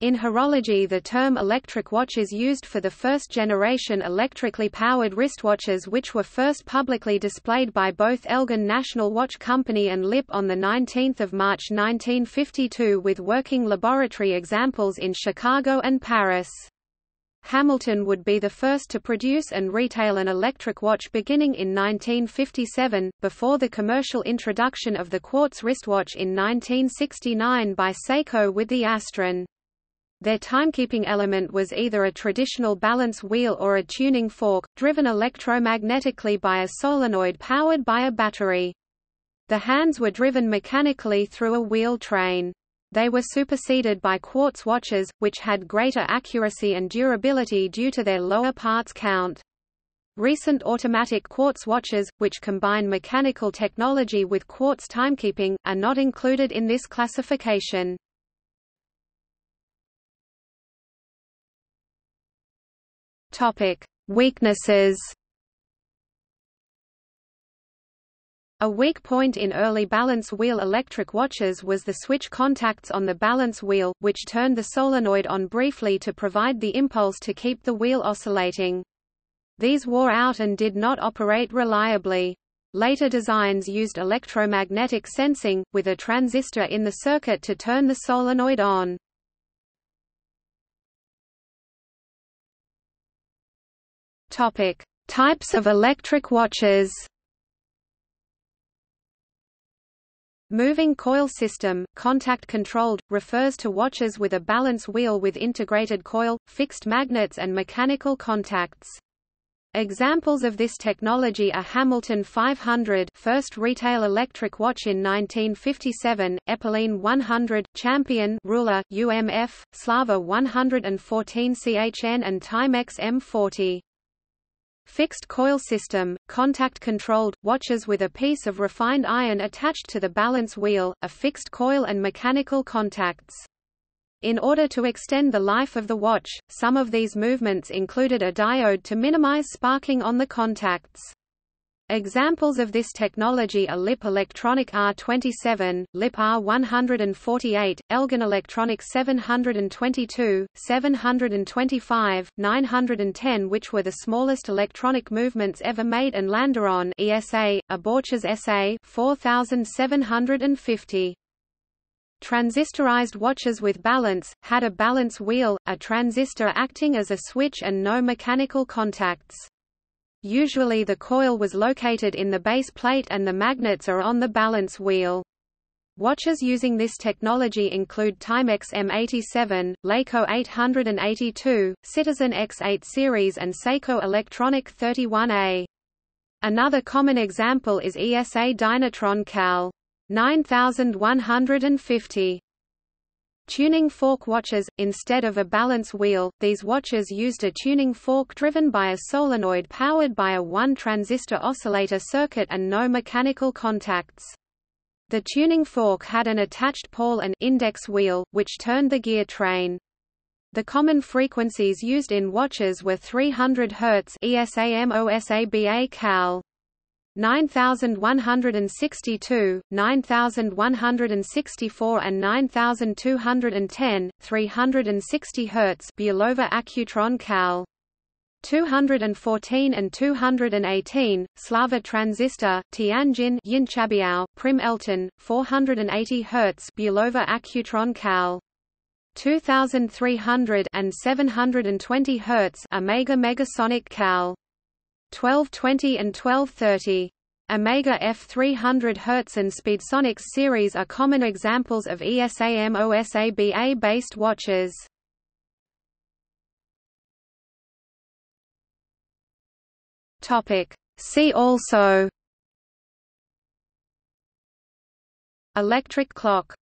In horology the term electric watch is used for the first-generation electrically powered wristwatches which were first publicly displayed by both Elgin National Watch Company and LIP on 19 March 1952 with working laboratory examples in Chicago and Paris. Hamilton would be the first to produce and retail an electric watch beginning in 1957, before the commercial introduction of the quartz wristwatch in 1969 by Seiko with the Astron. Their timekeeping element was either a traditional balance wheel or a tuning fork, driven electromagnetically by a solenoid powered by a battery. The hands were driven mechanically through a wheel train. They were superseded by quartz watches, which had greater accuracy and durability due to their lower parts count. Recent automatic quartz watches, which combine mechanical technology with quartz timekeeping, are not included in this classification. Topic: Weaknesses. A weak point in early balance wheel electric watches was the switch contacts on the balance wheel, which turned the solenoid on briefly to provide the impulse to keep the wheel oscillating. These wore out and did not operate reliably. Later designs used electromagnetic sensing, with a transistor in the circuit to turn the solenoid on. Topic: Types of electric watches. Moving coil system, contact controlled, refers to watches with a balance wheel with integrated coil, fixed magnets and mechanical contacts. Examples of this technology are Hamilton 500 first retail electric watch in 1957, Epperlein 100, Champion Ruhla, UMF, Slava 114 CHN and Timex M40. Fixed coil system, contact-controlled, watches with a piece of refined iron attached to the balance wheel, a fixed coil and mechanical contacts. In order to extend the life of the watch, some of these movements included a diode to minimize sparking on the contacts. Examples of this technology are LIP Electronic R27, LIP R148, Elgin Electronic 722, 725, 910 which were the smallest electronic movements ever made and Landeron ESA, Ebauches SA 4750. Transistorized watches with balance, had a balance wheel, a transistor acting as a switch and no mechanical contacts. Usually the coil was located in the base plate and the magnets are on the balance wheel. Watches using this technology include Timex M87, Laco 882, Citizen X8 series and Seiko Electronic 31A. Another common example is ESA Dynotron Cal. 9150. Tuning fork watches, instead of a balance wheel, these watches used a tuning fork driven by a solenoid powered by a one-transistor oscillator circuit and no mechanical contacts. The tuning fork had an attached pawl and index wheel, which turned the gear train. The common frequencies used in watches were 300 Hz ESA-MOSABA Cal. 9162, 9164 and 9210, 360 Hz Bulova Accutron Cal. 214 and 218, Slava Transistor, Tianjin Yinchabiao, Prim Elton, 480 Hz Bulova Accutron Cal. 2300 and 720 Hz Omega Megasonic Cal. 1220 and 1230. Omega F300 Hz and Speedsonics series are common examples of ESA-MOSABA-based watches. See also Electric clock